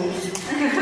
Thank you.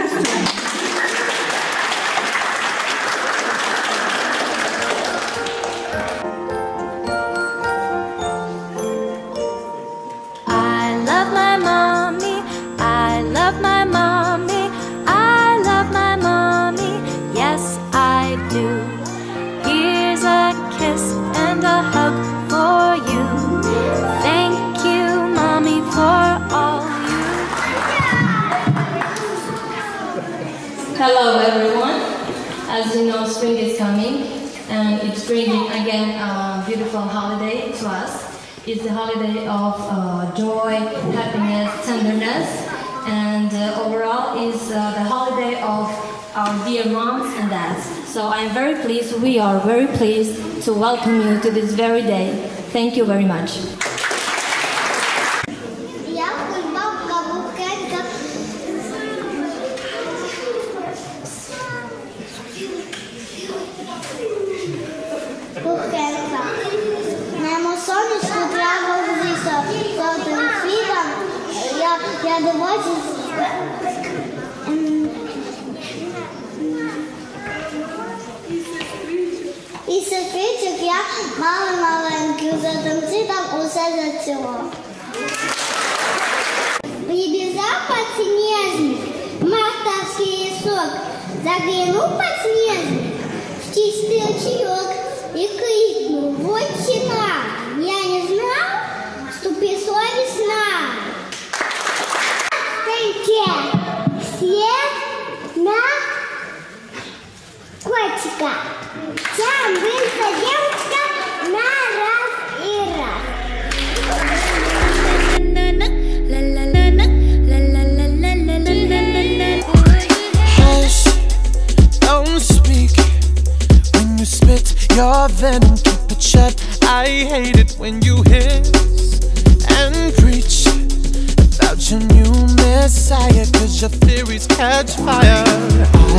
welcome you to this very day. Thank you very much. Я мами маленькі, за танці там усе за цього. Прибежал подснежник, мартовский сок, заглянул под подснежник в чистый очерек и крикнул, вот чинай. hate it when you hiss and preach about your new messiah, cause your theories catch fire.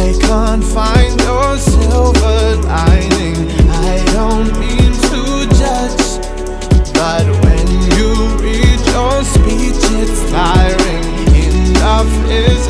I can't find your silver lining. I don't mean to judge, but when you read your speech, it's tiring. Enough is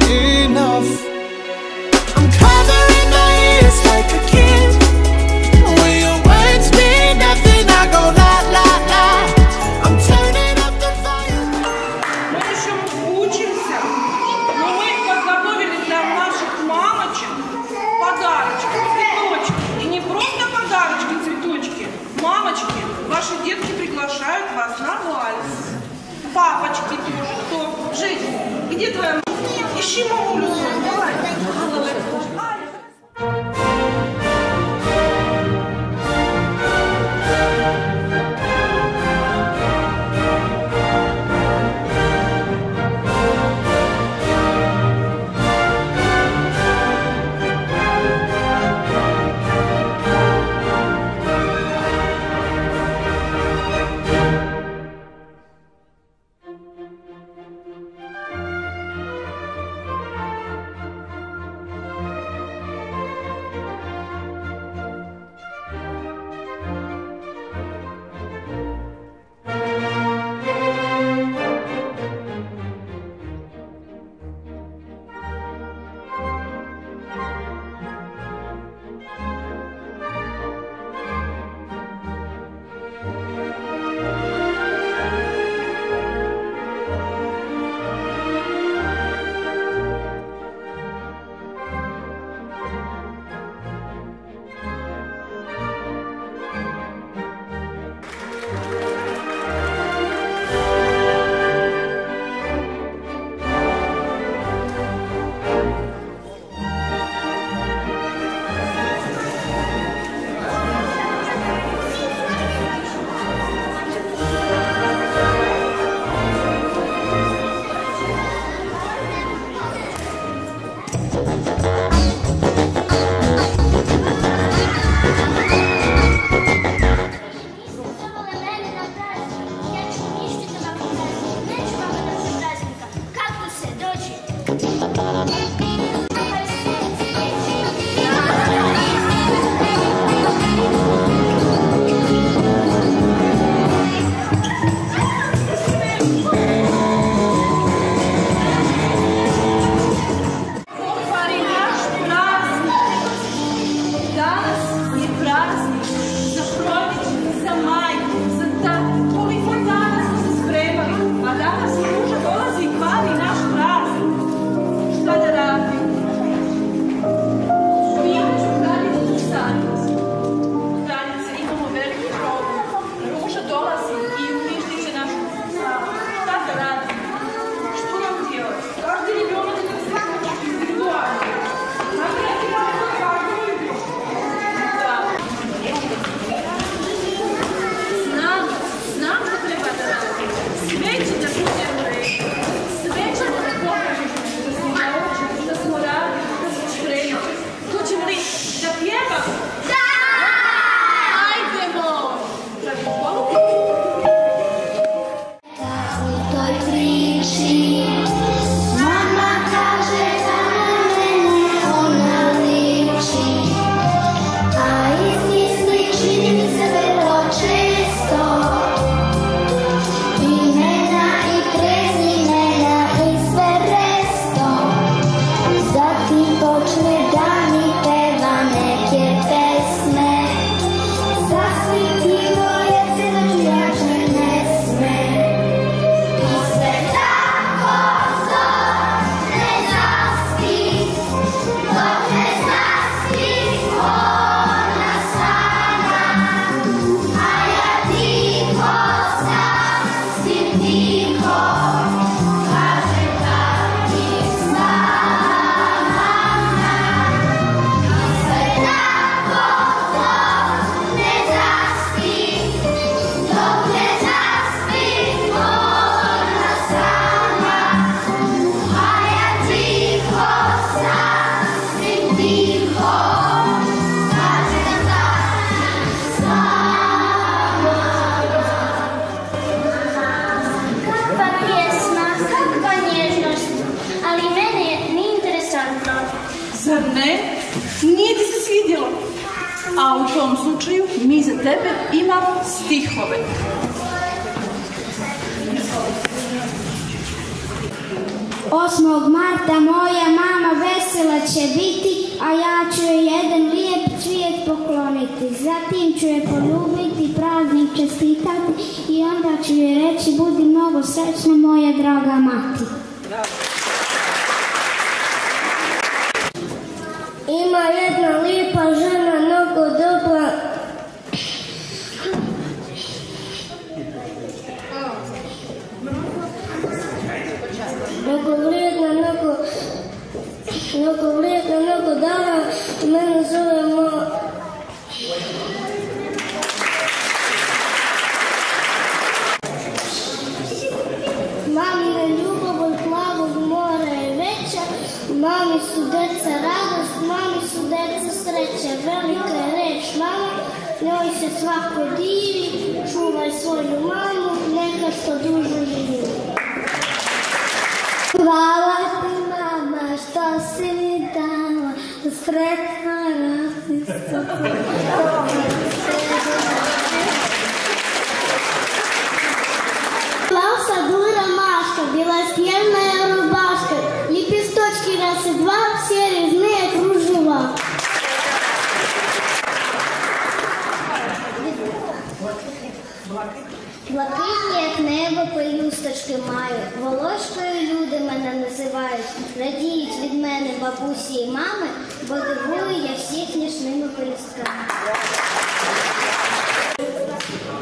пелюсточки маю, волошкою люди мене називають, радіють від мене бабусі і мами, бо дивую я всіх ніжними пелюстками.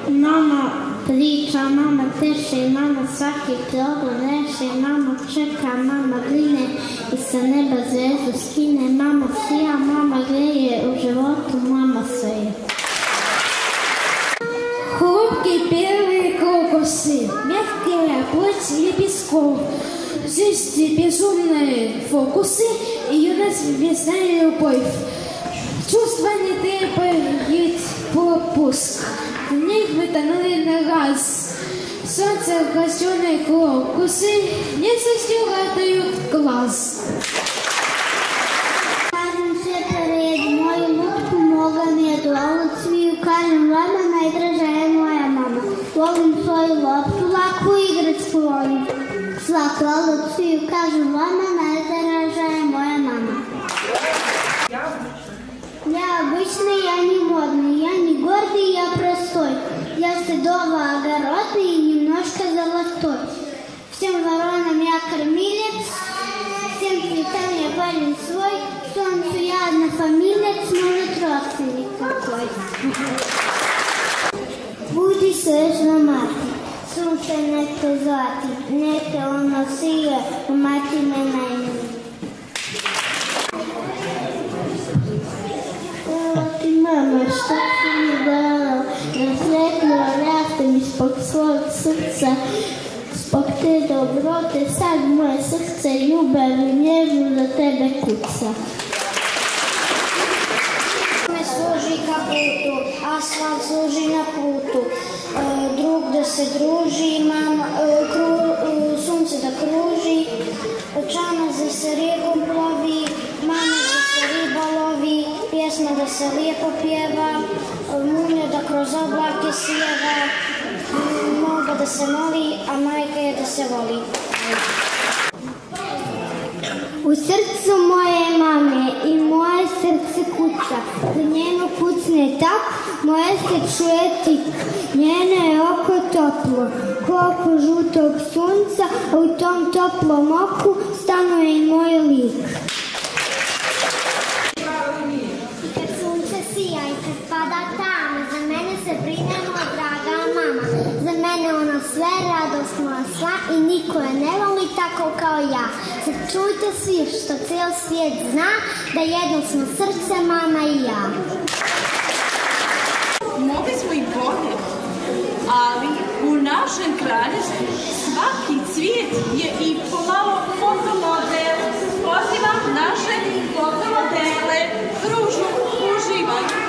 Mama priča, mama teše, mama svaki problem reše, mama čeka, mama brine i sa neba zvezdu skine, mama sija, mama greje u životu, mama sve. крокусы, мягкая плоть лепестков, жизнь безумные фокусы и юность весная любовь. Чувства не требует пропуск, в них вытонули на раз. Солнце гостеные крокусы не застегают глаз. Od sviju kažem vama najdraža je moja mama. Я обычный, я не модный, я не гордый, я простой. Я стыдово огородный и немножко золотой. Всем воронам я кормилец, всем цветам я парень свой, солнцу я однофамилец, может родственник какой. Буди срежна мати, sunce neke zlati, neke ono sije, mati me najmilije. Ti mama, što si mi dala, da sretno rastem ispod svog srca, zbog te dobrote, sad moje srce ljubav i nježno za tebe kuca. Me služi ka putu, asfalt služi na putu, drug da se druži, mama, e, kru, e, sunce da kruži, čamac da se rijegom plovi, mama da se riba lovi, pjesma da se lijepo pjeva, munja da kroz oblake sjeva, moga da se moli, a majka je da se voli. U srcu moje mame i moje srce kuca, njeno kucne tak, moje se čuje tik, njeno je toplo, ko oko žutog sunca, a u tom toplom oku stanuje i moj lik. Kad sunce sija i kad pada tamo, za mene se brine moja draga mama. Za mene ona sve radost moja sva i niko je ne voli tako kao ja. Sad čujte svi što cijel svijet zna da jedno smo srce mama i ja. Mogli smo i bolje, ali u našem kraljevstvu svaki cvijet je i pomalo fotomodel. Pozivam naše fotomodele, družu, uživaju.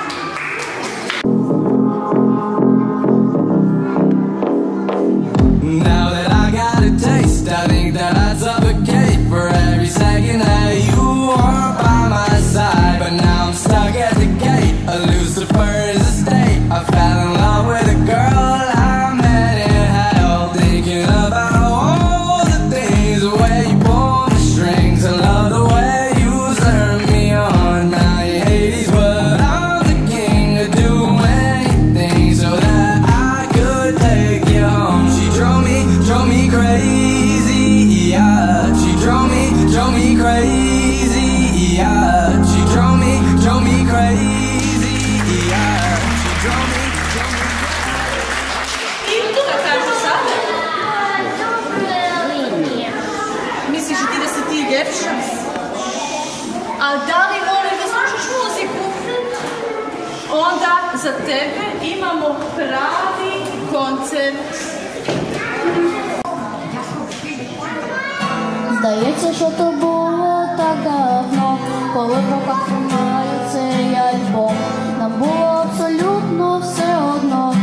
Коли в руках тримаю цей альбом. Нам було абсолютно все одно,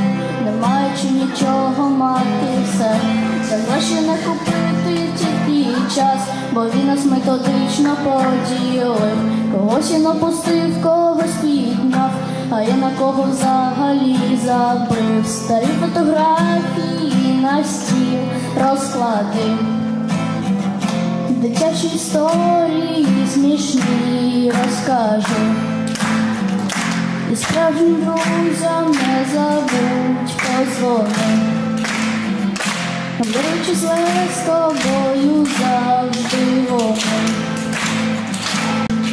не маючи нічого мати все. За гроші не купити тільки час, бо він нас методично поділив. Когось він опустив, когось підняв, а я на кого взагалі забив. Старі фотографії на стіл розклади. Дитячі історії смішні розкажу. І справжнім друзям не забудь позвони. Беручи зле з тобою завжди вони.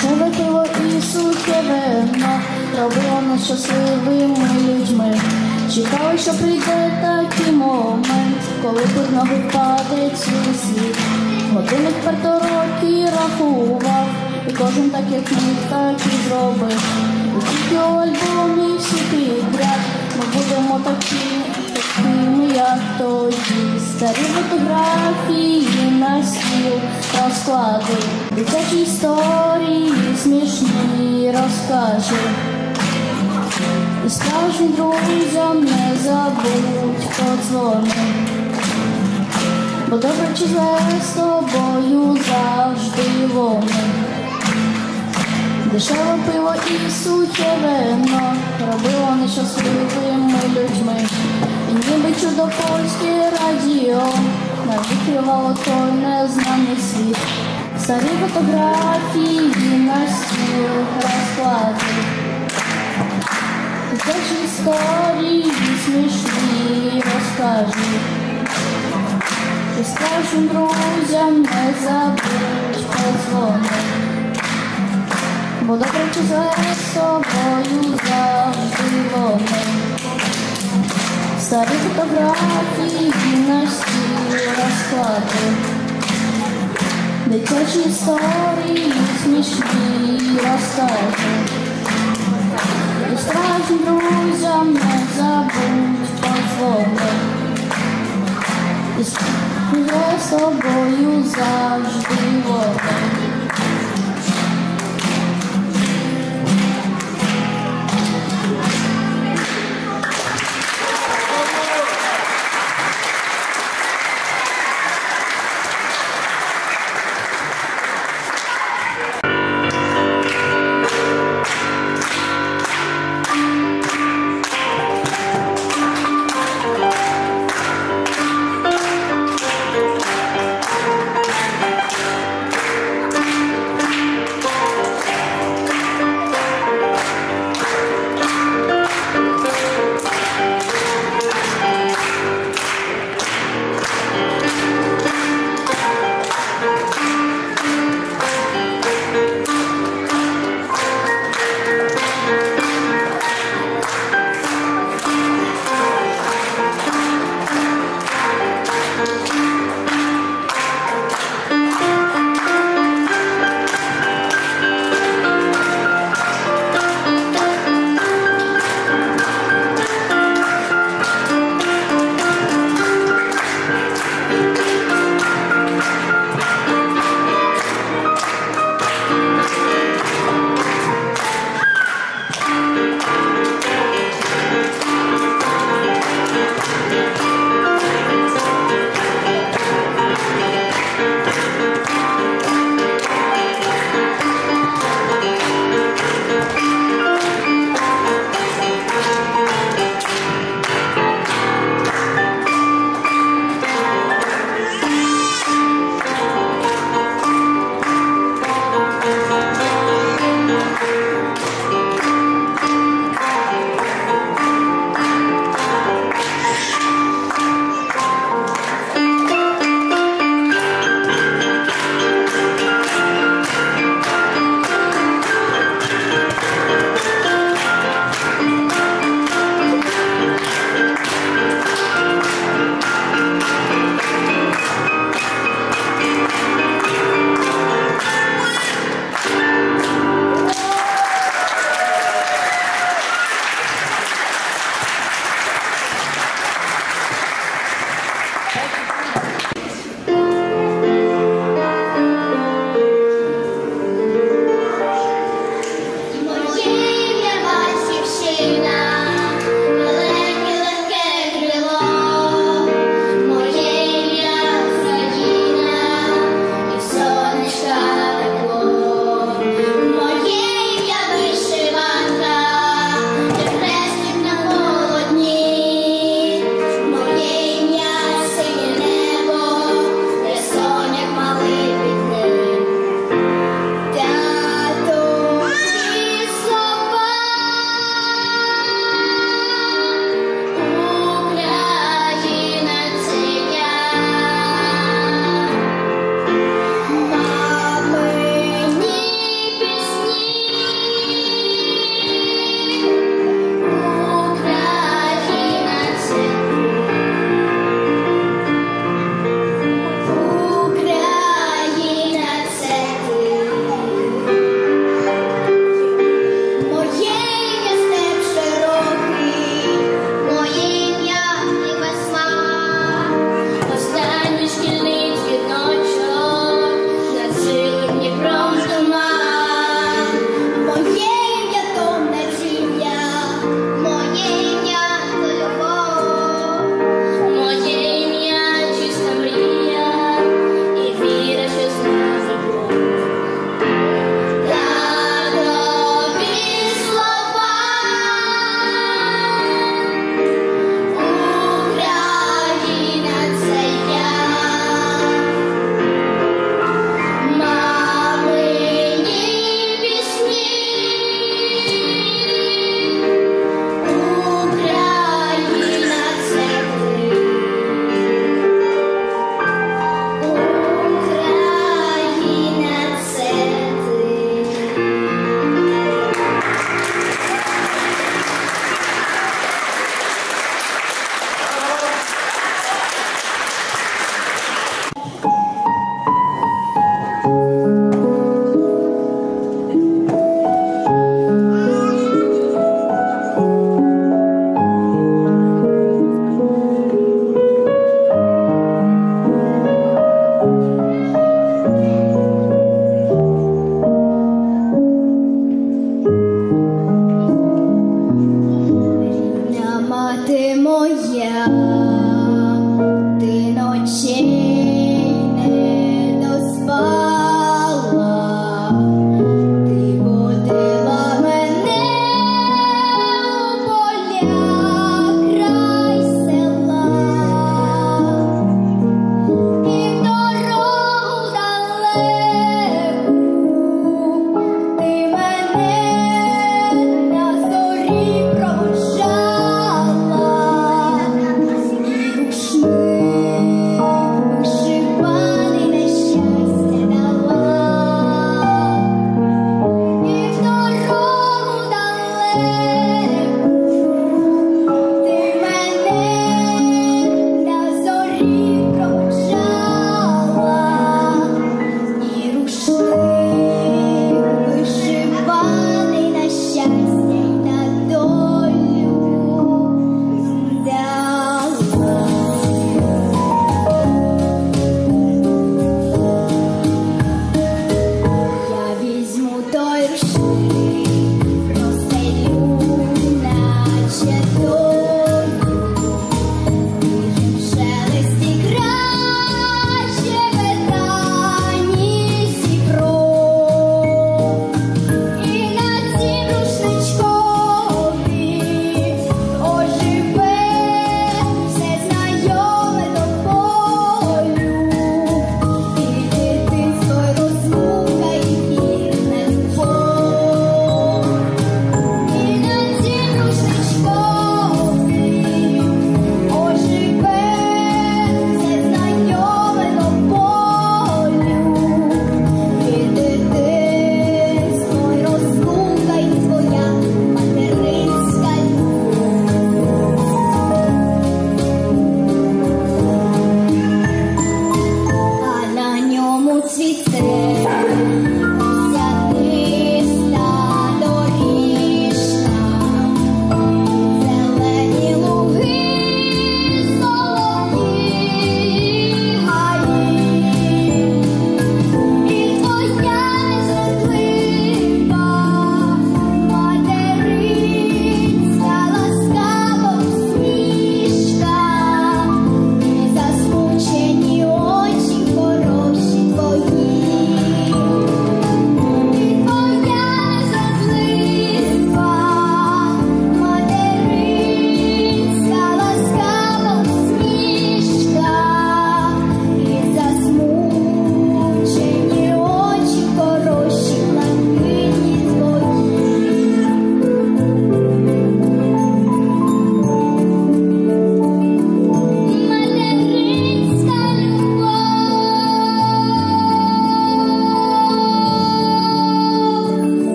Шеве пиво і сухе вино робило нас щасливими людьми. Чекали, що прийде такий момент, коли під ноги впаде цілий світ. Годинник перто роки рахував, і кожен так, як міг, так і зробив. І тільки у альбомі всі підряд, ми будемо такі, такими, як тоді. Старі фотографії на стіл розклади, дитячі історії смішні розкажи. І справжнім друзям не забудь подзвони. Бо добре чи зле з тобою завжди вони. Дешеве пиво і сухе вино робило нещасливими людьми. І ніби чудо польське радіо нам відкривало той незнаний світ. Старі фотографії на стіл розклади. Дитячі історії смішні розкажу. І справжнім друзям не забудь подзвони. Бо добре чи зле собою завжди вони. Старі фотографії на стіл розклади. Дитячі історії смішні розкажу. І справжнім друзям не забудь подзвони. Nosso boi, eu, olhos de ordem.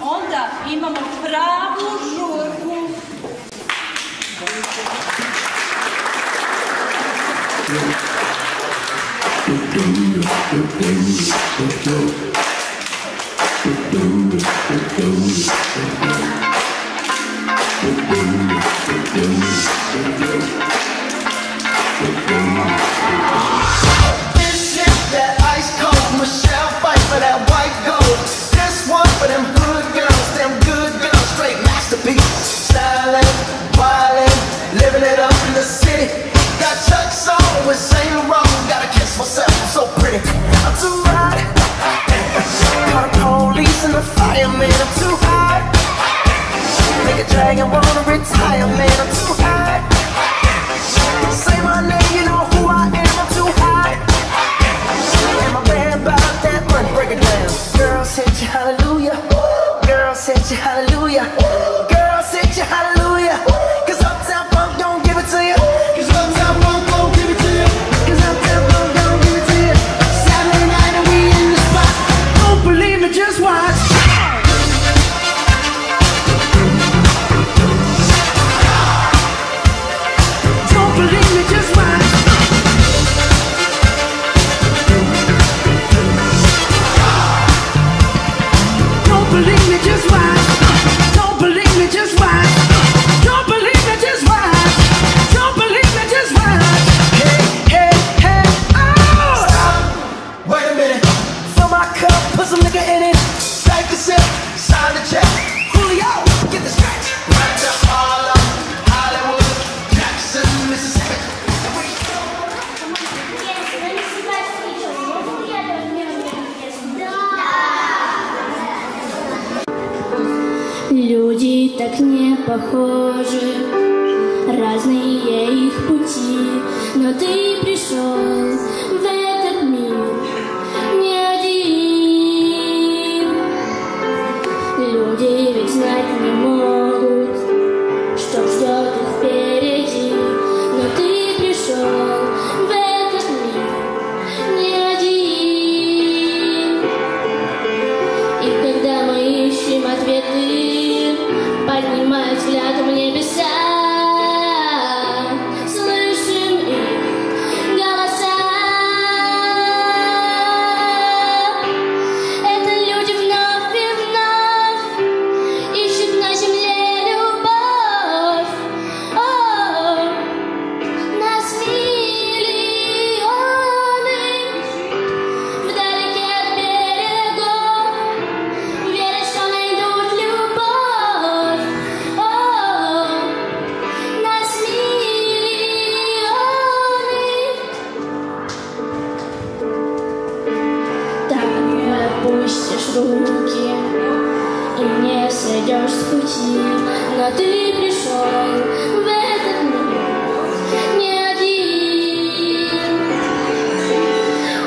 Onda imamo pravu žurku. Thank you. myself, I'm so pretty. I'm too hot. Call the police and the fireman, I'm too hot. Make a dragon wanna retire, man, I'm too hot. сойдешь с пути, но ты пришел в этот мир не один.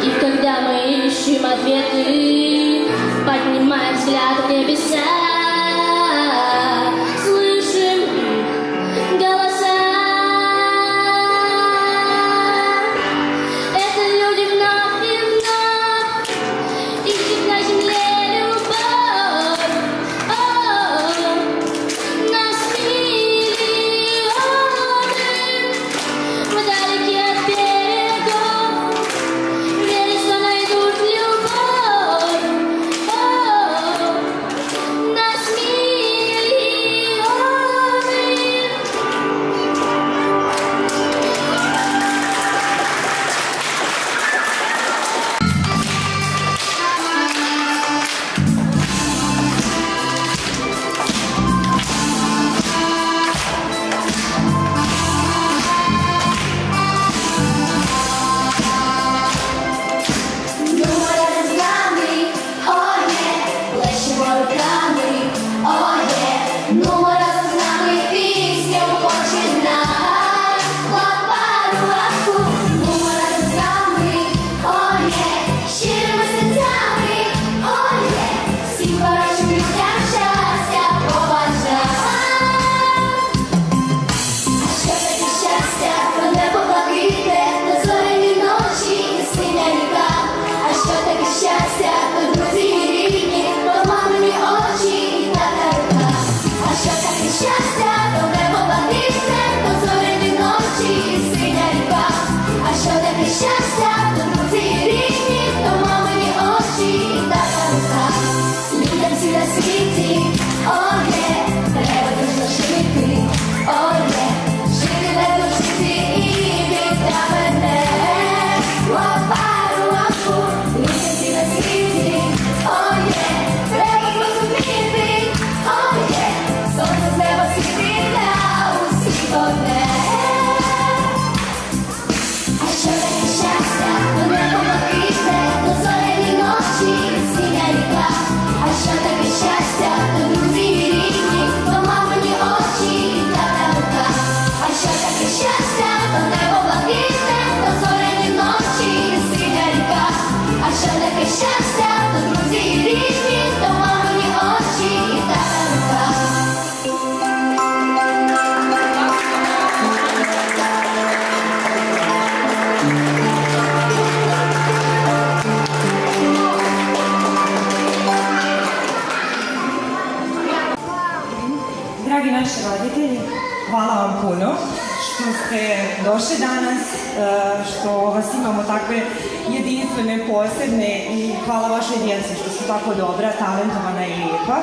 И когда мы ищем ответы, поднимаем взгляд в небеса, tako dobra, talentovana i lijepa.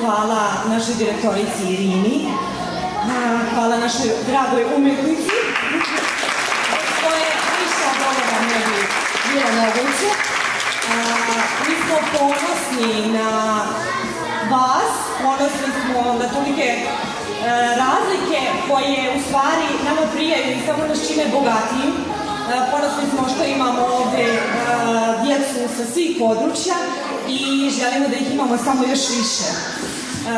Hvala našoj direktorici Irini, hvala našoj dragoj umetnici, koje više od ovoga ne bi bilo moguće. Mi smo ponosni na vas, ponosni smo na tolike e, razlike koje u stvari nama prijaju i samo nas čine bogatijim. E, Ponosni smo što imamo ovde e, djecu sa svih područja i želimo da ih imamo samo još više. E,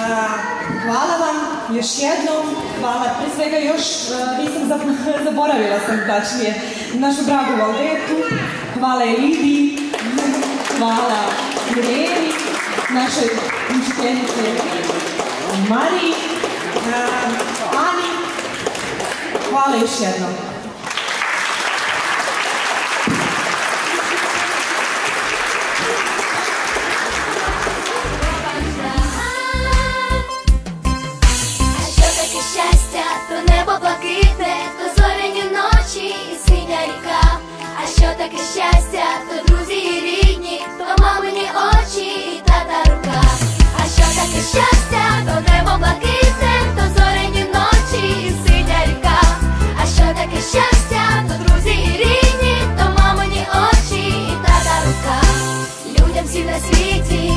Hvala vam još jednom, hvala. Pre svega još, e, nisam zab- zaboravila sam tačnije, našu dragu Valdetu, hvala Elidi, hvala Ireni, našoj učiteljici Mariji, e, Ani, hvala još jednom. Таке щастя, то друзі і рідні, то мамині очі і тата рука. А що таке щастя, то небо блакитне, то зоряні ночі і синя ріка. А що таке щастя, то друзі і рідні, то мамині очі і тата рука. Людям всім на світі,